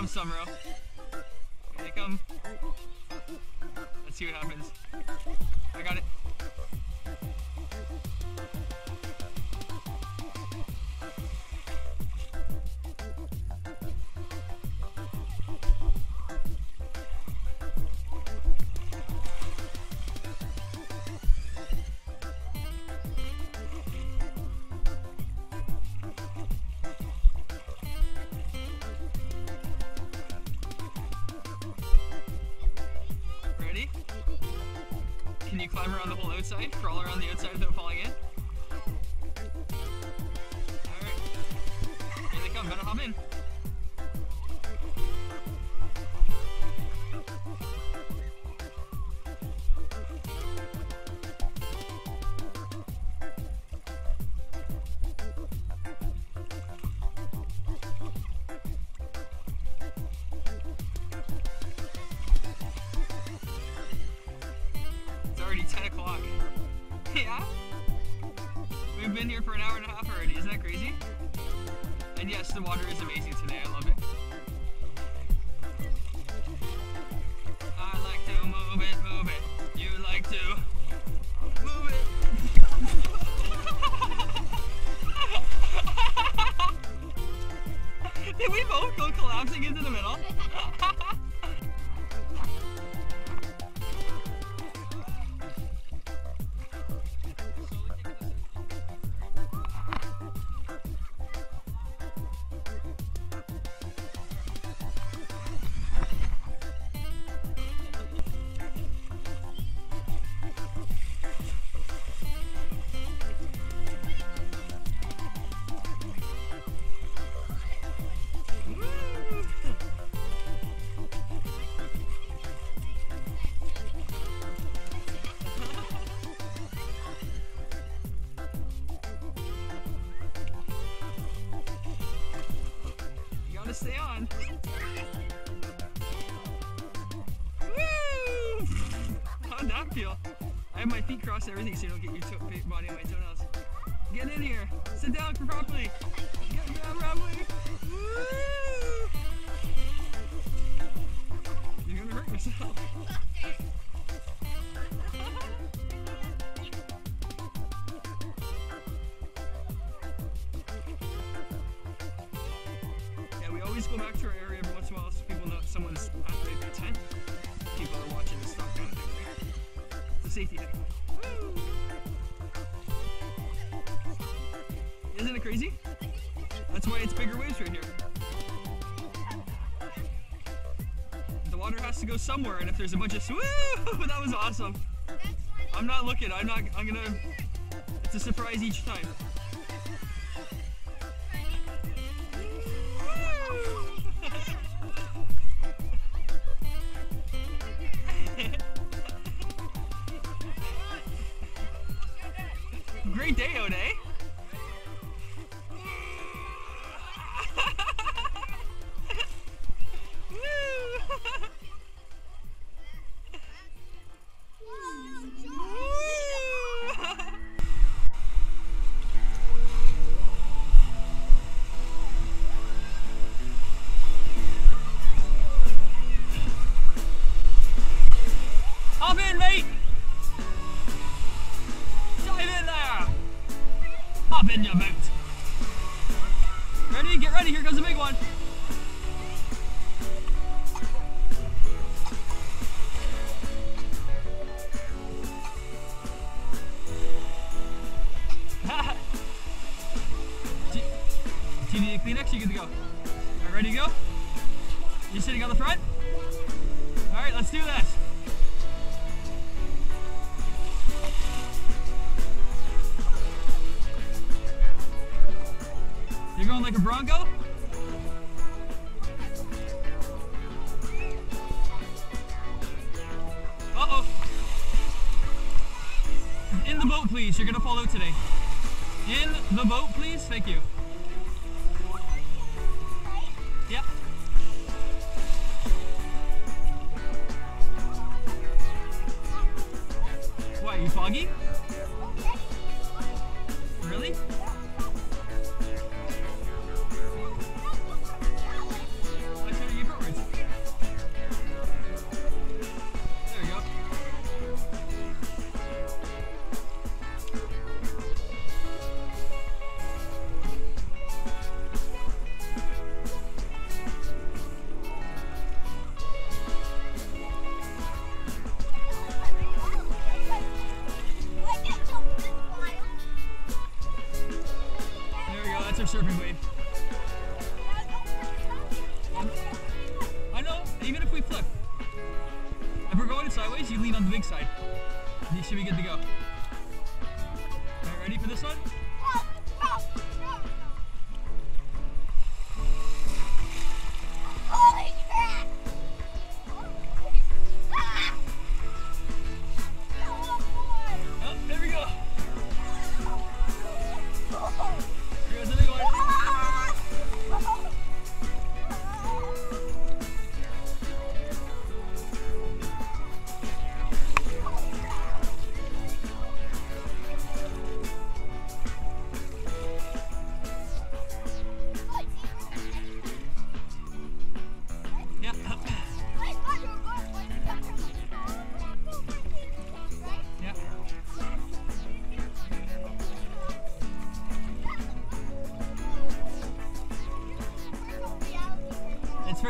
comes Sumro. Here they come. Let's see what happens. I got it. Outside? Crawl around the outside without falling in? Alright. Here they come, better hop in. The water is amazing today. I love it. I like to move it, move it. You like to move it. Did we both go collapsing into the middle? Feel? I have my feet crossed everything so you don't get your toe- body on my toenails. Get in here. Sit down properly. Get down properly. Woo! You're gonna hurt yourself. Somewhere, and if there's a bunch of woo, that was awesome. I'm not looking. I'm not. I'm gonna. It's a surprise each time. Hop please. You're gonna fall out today. In the boat, please. Thank you. Yep. What, you foggy? I know, even if we flip. If we're going sideways, you lean on the big side. You should be good to go. Alright, ready for this one?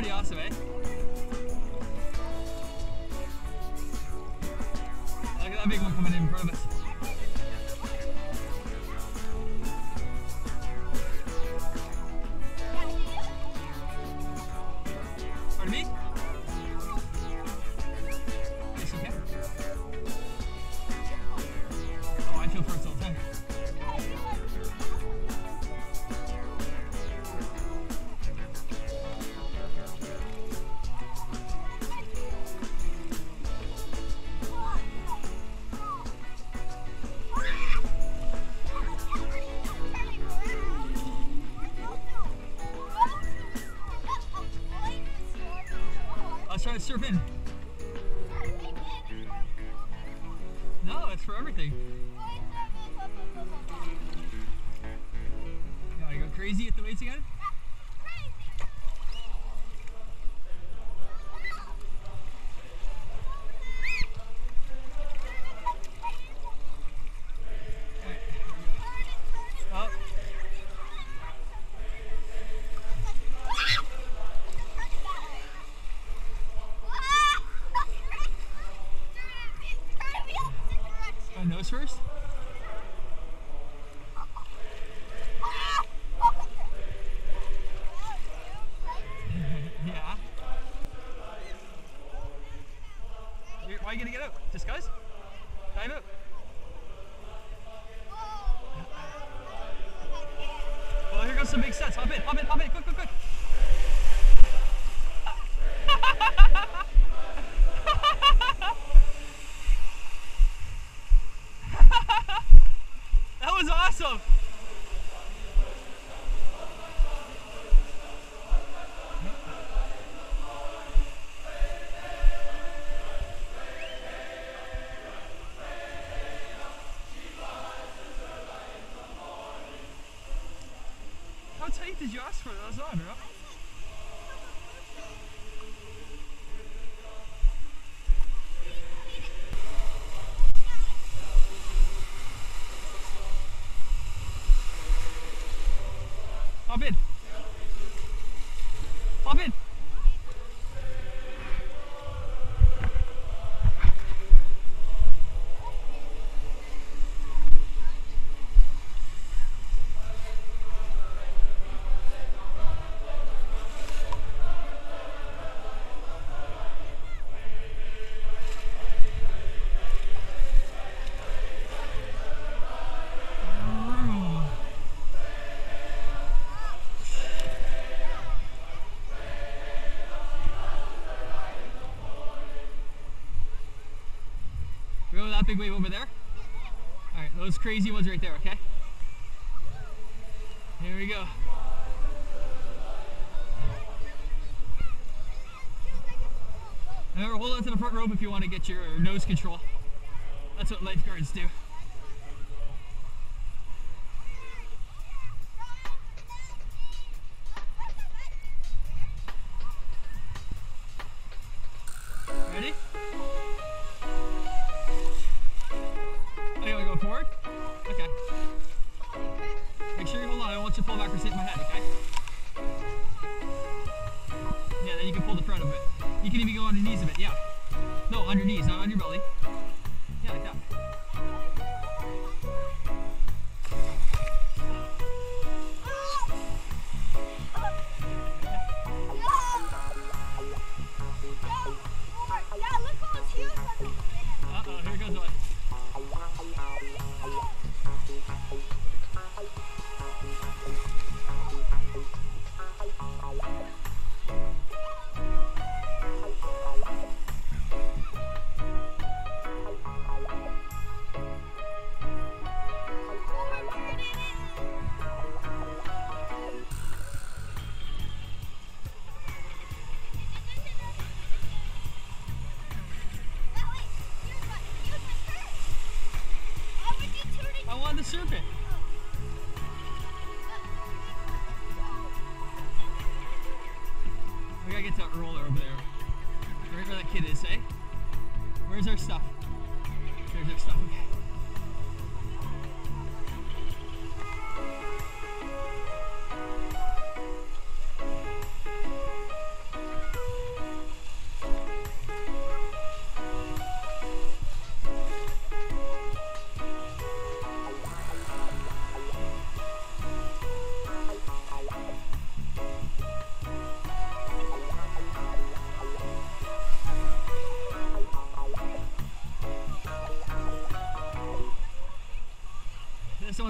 Pretty awesome, eh? Let's Tight did you ask for? That was on, bro. That big wave over there? Alright, those crazy ones right there, okay? Here we go. Remember, hold on to the front rope if you want to get your nose control. That's what lifeguards do. Hold on. I don't want you to pull back hit my head, okay? Yeah, then you can pull the front of it. You can even go on your knees a bit, yeah. No, on your knees, not on your belly.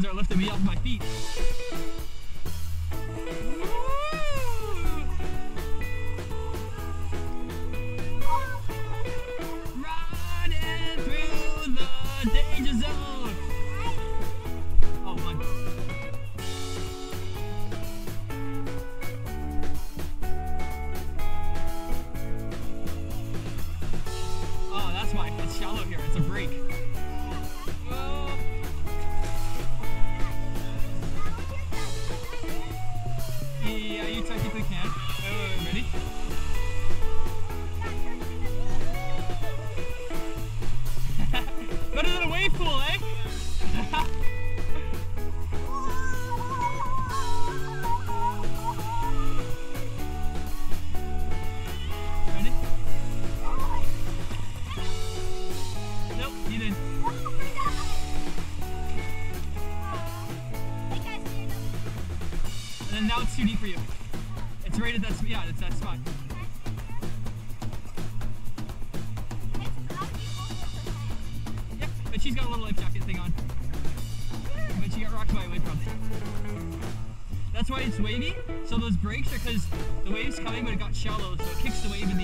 They're lifting me off my feet. shallow, so it kicks the wave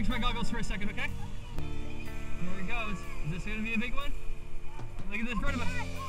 fix my goggles for a second, okay? There he goes. Is this going to be a big one? Look at this front of us.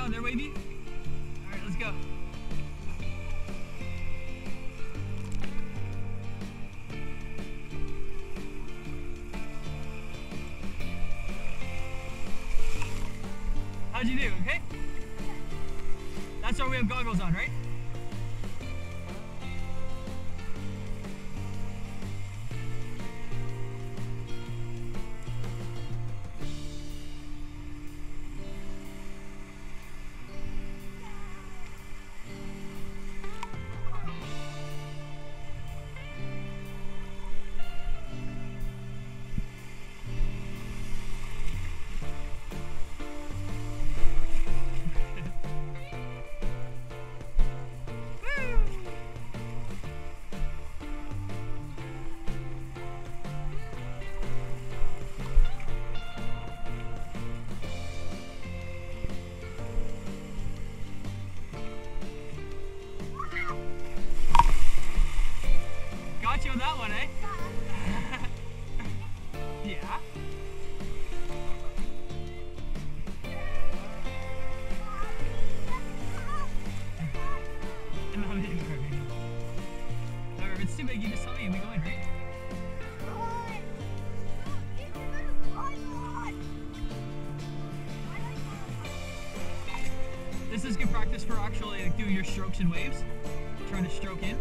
down there, wavy. Strokes and waves, trying to stroke in,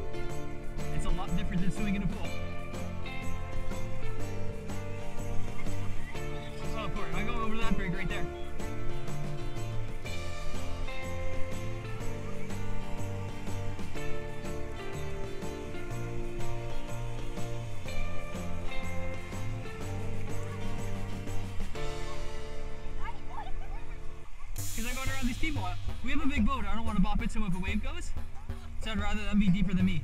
going around these people. We have a big boat. I don't want to bop into if a wave goes. So I'd rather them be deeper than me.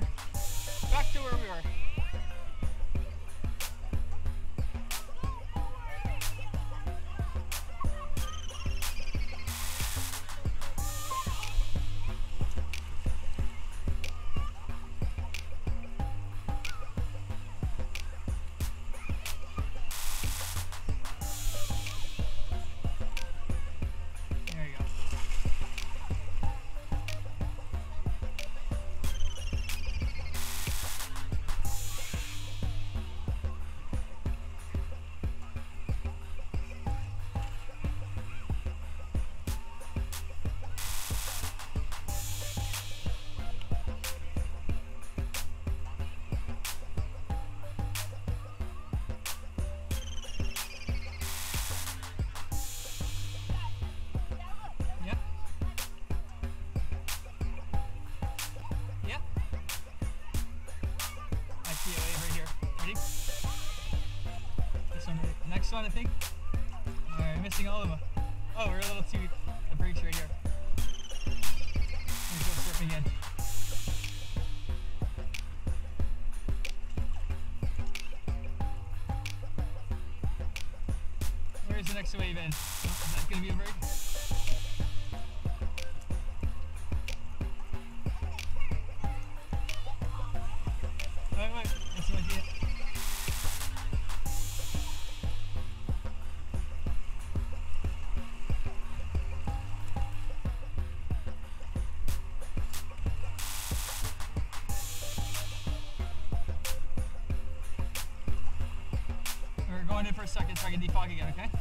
Back to where we were. Next one, I think. Alright, missing all of them. Oh, we're a little too. The brakes right here. Let's go surfing again. In the defog again, okay?